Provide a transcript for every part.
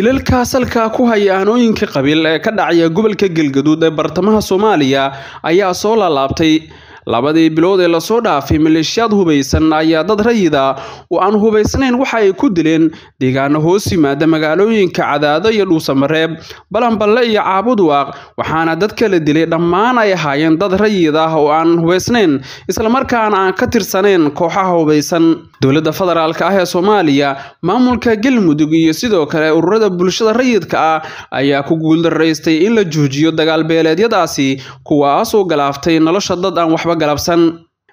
dilalka salka ku haya aanooyinka qabiil ee ka dhacaya gobolka galgaduud ee bartamaha soomaaliya ayaa soo laalaabtay labadii bilood ee la soo dhaafay maleeshiyaad hubaysan ayaa dad rayida oo aan hubaysnayn waxa ay ku dileen deegaano hoos yimaada magaalooyinka cadaado iyo dhuusamareeb balanballe iyo caabudwaaq waxaana dadka la dilay dhammaan ay ahaayeen dad rayid ah oo aan hubaysnayn islamarkaana aan ka tirsanayn kooxaha hubaysan. Dowladda federaalk ah ee soomaaliya maamulka galmudug iyo sidoo kale ururada bulshada rayidka ah ayaa ku guuldaraystay in la joojiyo dagaalbeeleedyadaasi kuwaasoo galaaftay nolosha dad aan waxba galabsan.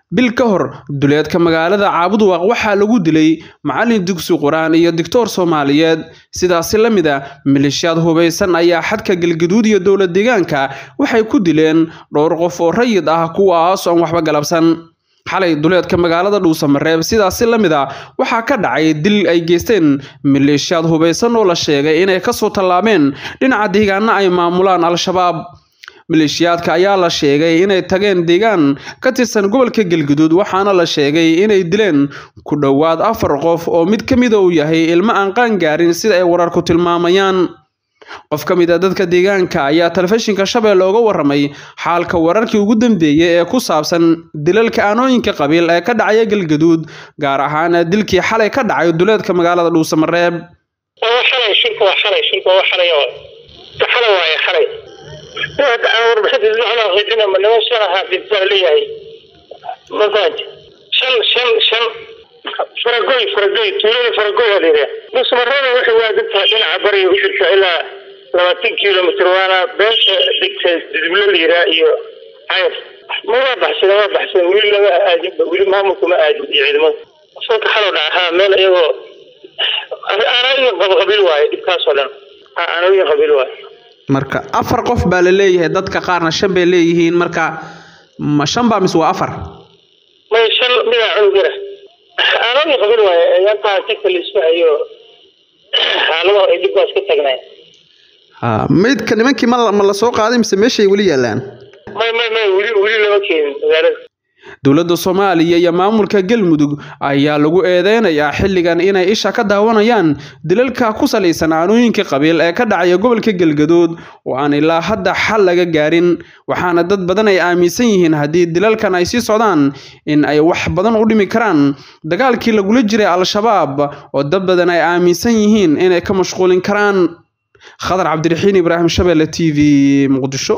Bil ka hor duleedka magaalada caabudwaaq waxaa lagu dilay macallin dugsi qur'aan iyo digtoor soomaaliyeed. Sidaasi la mid a maleeshiyaad hubaysan ayaa xadka galgaduud iyo dowlad deegaanka waxay ku dileen dhowr qof oo rayid ah kuwaas aan waxba galabsan. Xalay duleedka magaalada dhuusamareeb sidaasi la mid a waxaa ka dhacay dil ay geysteen. Maleeshiyaad hubaysan oo la sheegay inay ka soo tallaabeen dhinaca deegaana ay maamulaan al-shabaab maleeshiyaadka ayaa la sheegay inay tageen deegaan ka tirsan gobolka galguduud waxaana la sheegay inay dileen ku dhowaad afar qof oo mid ka mida uu yahay ilmo aan qaan gaarin sida ay wararku tilmaamayaan. Qof ka mid a dadka deegaanka ayaa telefishinka shabeelle uga warramay xaalka wararkii ugu dambeeyey ee ku saabsan dilalka aanooyinka qabiil ee ka dhacaya galgaduud gaar ahaan dilkii xalay ka dhacay duleedka magaalada dhuusamareeb niman shan ahaa dibaa leeyahay mafahanti shan shan shan. Faragoy faragoy tuulada faragoy aa layidhaha dhuusamareeba waxay waadantahay dhinaca bariga ku jirta ilaa labaatan kilomitr waana beesha dhigta didiblo layidhaha iyo cayr. Ma waa baxsada waa baxsada weli lama aadinba weli maamulka ma aadin iyo ciidamada asalka xalow dhaca haa meel iyagoo aanooyin qabiil waaye dhibkaasoo dhan. Aanooyin qabiil waaye marka afar qof baa la leeyahay dadka qaarna shan bay leeyihiin. Marka ma shan baa mise waa afar? May shan midaa cunugara aanooyin qabiil waaye yantaa jidka la isku hayo xaaladaha ay dhibkaas ka tagnay. Ha maydka nimankii ma ma la soo qaaday mise meeshay weli yaalaan? May may may weli weli lama keenin magaalada dowladda soomaaliya iyo maamulka galmudug ayaa lagu eedeynayaa xilligan inay isha ka daawanayaan dilalka ku salaysan aanooyinka qabiil ee ka dhacaya gobolka galgaduud. Oo aan ilaa hadda xal laga gaarin waxaana dad badan ay aaminsan yihiin haddii dilalkan ay sii socdaan in ay wax badan u dhimi karaan. Dagaalkii lagula jiray al-shabaab oo dad badan ay aaminsan yihiin inay ka mashquulin karaan. Khadar cabdiraxiin ibraahim shabeelle t v muqdisho